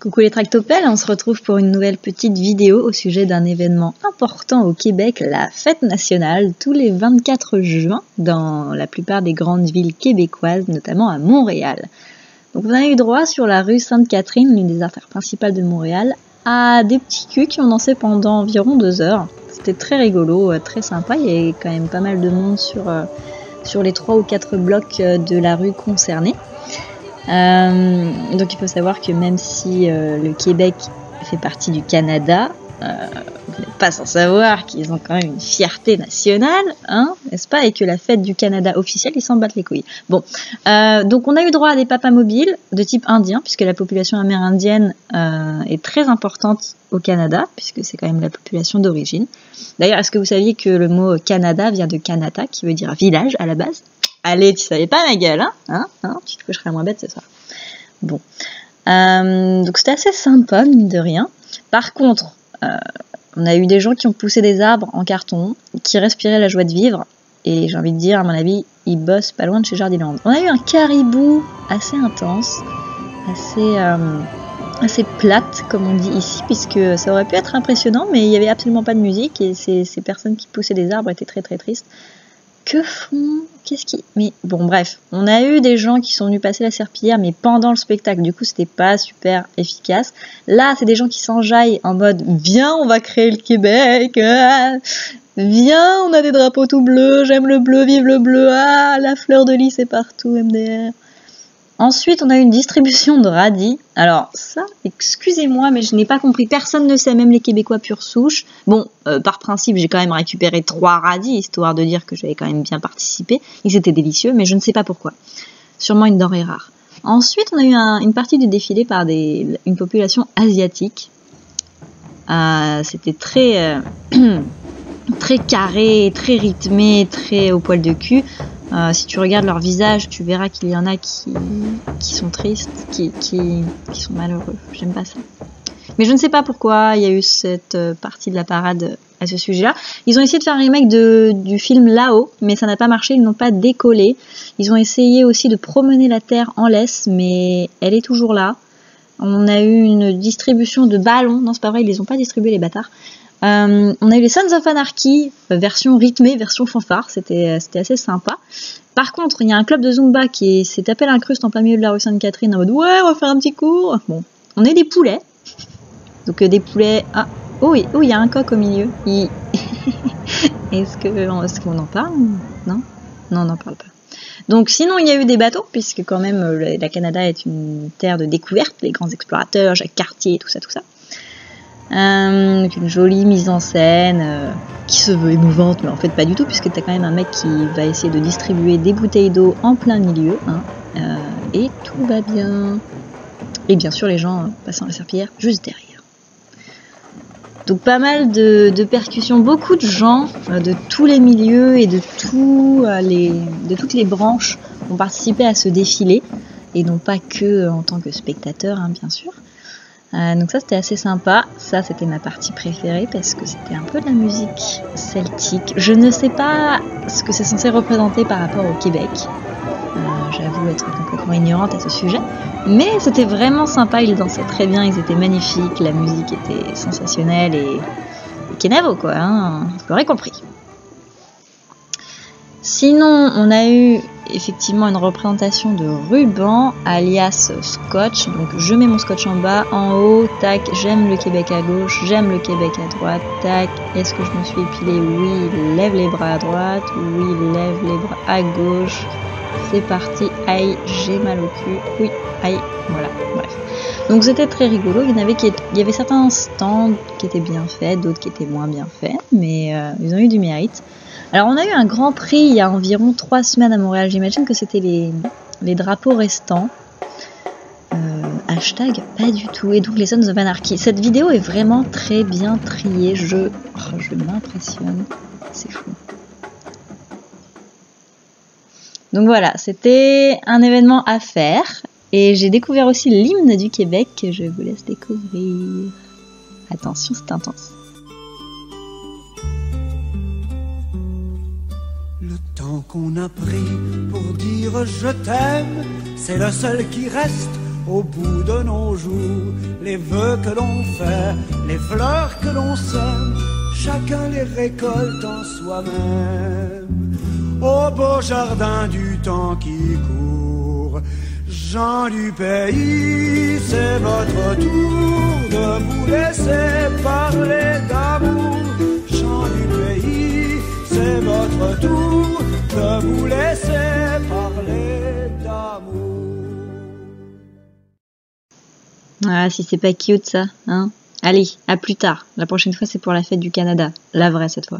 Coucou les tractopelles, on se retrouve pour une nouvelle petite vidéo au sujet d'un événement important au Québec, la fête nationale, tous les 24 juin dans la plupart des grandes villes québécoises, notamment à Montréal. Donc on a eu droit sur la rue Sainte-Catherine, l'une des artères principales de Montréal, à des petits culs qui ont dansé pendant environ deux heures. C'était très rigolo, euh, très sympa, il y avait quand même pas mal de monde sur, euh, sur les trois ou quatre blocs euh, de la rue concernée. Euh, donc il faut savoir que même si euh, le Québec fait partie du Canada, euh, vous n'êtes pas sans savoir qu'ils ont quand même une fierté nationale, hein, n'est-ce pas, et que la fête du Canada officielle, ils s'en battent les couilles. Bon, donc on a eu droit à des papas mobiles de type indien, puisque la population amérindienne est très importante au Canada, puisque c'est quand même la population d'origine. D'ailleurs, est-ce que vous saviez que le mot Canada vient de Kanata, qui veut dire village à la base? Allez, tu savais pas ma gueule, hein, hein, hein Tu te coucheras moins bête c'est ça. Bon. Euh, donc c'était assez sympa, mine de rien. Par contre, euh, on a eu des gens qui ont poussé des arbres en carton, qui respiraient la joie de vivre. Et j'ai envie de dire, à mon avis, ils bossent pas loin de chez Jardiland. On a eu un caribou assez intense, assez, euh, assez plate, comme on dit ici, puisque ça aurait pu être impressionnant, mais il y avait absolument pas de musique et ces personnes qui poussaient des arbres étaient très très tristes. Que font Qu'est-ce qui Mais bon, bref, on a eu des gens qui sont venus passer la serpillière, mais pendant le spectacle, du coup, c'était pas super efficace. Là, c'est des gens qui s'enjaillent en mode Viens, on va créer le Québec ah Viens, on a des drapeaux tout bleus, j'aime le bleu, vive le bleu, ah, la fleur de lys c'est partout, MDR. Ensuite, on a une distribution de radis. Alors ça, excusez-moi, mais je n'ai pas compris. Personne ne sait, même les Québécois pure souche. Bon, euh, par principe, j'ai quand même récupéré trois radis, histoire de dire que j'avais quand même bien participé. Ils étaient délicieux, mais je ne sais pas pourquoi. Sûrement une denrée rare. Ensuite, on a eu un, une partie du défilé par des, une population asiatique. Euh, C'était très, euh, très carré, très rythmé, très au poil de cul. Euh, si tu regardes leur visage, tu verras qu'il y en a qui, sont tristes, qui, sont malheureux. J'aime pas ça. Mais je ne sais pas pourquoi il y a eu cette euh, partie de la parade à ce sujet-là. Ils ont essayé de faire un remake du film Là-haut, mais ça n'a pas marché, ils n'ont pas décollé. Ils ont essayé aussi de promener la Terre en laisse, mais elle est toujours là. On a eu une distribution de ballons. Non, c'est pas vrai, ils les ont pas distribués, les bâtards. Euh, on a eu les Sons of Anarchy, euh, version rythmée, version fanfare, c'était c'était assez sympa. Par contre, il y a un club de Zumba qui s'est tapé l'incruste en plein milieu de la rue Sainte-Catherine en mode ouais, on va faire un petit cours. Bon, on est des poulets. Donc euh, des poulets. Ah, oh oui, oh, il y a un coq au milieu. Il... Est-ce qu'on en parle Non, non, on n'en parle pas. Donc sinon, il y a eu des bateaux, puisque quand même euh, la Canada est une terre de découverte, les grands explorateurs, Jacques Cartier, tout ça, tout ça. Euh, une jolie mise en scène euh, qui se veut émouvante, mais en fait pas du tout, puisque t'as quand même un mec qui va essayer de distribuer des bouteilles d'eau en plein milieu, hein, euh, et tout va bien. Et bien sûr, les gens passant la serpillière juste derrière. Donc pas mal de, percussions, beaucoup de gens euh, de tous les milieux et de, euh, les, toutes les branches ont participé à ce défilé, et non pas que en tant que spectateur, hein, bien sûr. Euh, donc ça c'était assez sympa, ça c'était ma partie préférée parce que c'était un peu de la musique celtique. Je ne sais pas ce que c'est censé représenter par rapport au Québec, euh, j'avoue être complètement ignorante à ce sujet, mais c'était vraiment sympa, ils dansaient très bien, ils étaient magnifiques, la musique était sensationnelle et, et Kenavo quoi, hein, vous l'aurez compris. Sinon, on a eu effectivement une représentation de ruban alias scotch. Donc je mets mon scotch en bas, en haut, tac, j'aime le Québec à gauche, j'aime le Québec à droite, tac, est-ce que je me suis épilé? Oui, lève les bras à droite, oui, lève les bras à gauche. C'est parti, aïe, j'ai mal au cul, oui, aïe, voilà, bref. Donc c'était très rigolo, il y en avait qui y avait certains stands qui étaient bien faits, d'autres qui étaient moins bien faits, mais euh, ils ont eu du mérite. Alors on a eu un grand prix il y a environ trois semaines à Montréal. J'imagine que c'était les, drapeaux restants. Euh, hashtag pas du tout. Et donc les Sons of Anarchy. Cette vidéo est vraiment très bien triée. Je, oh, je m'impressionne. C'est fou. Donc voilà, c'était un événement à faire. Et j'ai découvert aussi l'hymne du Québec que je vous laisse découvrir. Attention, c'est intense. Qu'on a pris pour dire je t'aime, c'est le seul qui reste au bout de nos jours, les vœux que l'on fait, les fleurs que l'on sème, chacun les récolte en soi-même. Au beau jardin du temps qui court, Jean du pays, c'est votre tour de vous laisser parler d'amour. Jean du pays, c'est votre tour de vous parler d'amour. Ah, si c'est pas cute ça, hein Allez, à plus tard. La prochaine fois, c'est pour la fête du Canada. La vraie cette fois.